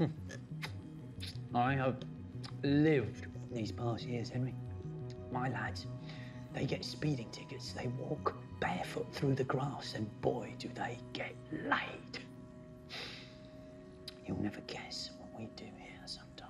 Hmm. I have lived these past years, Henry. My lads, they get speeding tickets. They walk barefoot through the grass, and boy, do they get laid. You'll never guess what we do here sometimes,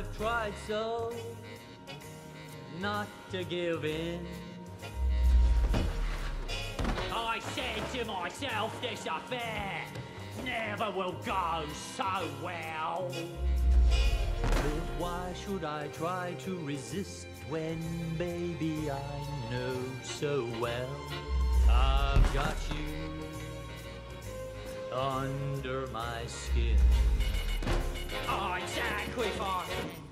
I've tried so not to give in. I said to myself, this affair never will go so well. But why should I try to resist when, baby, I know so well I've got you under my skin? I'd sacrifice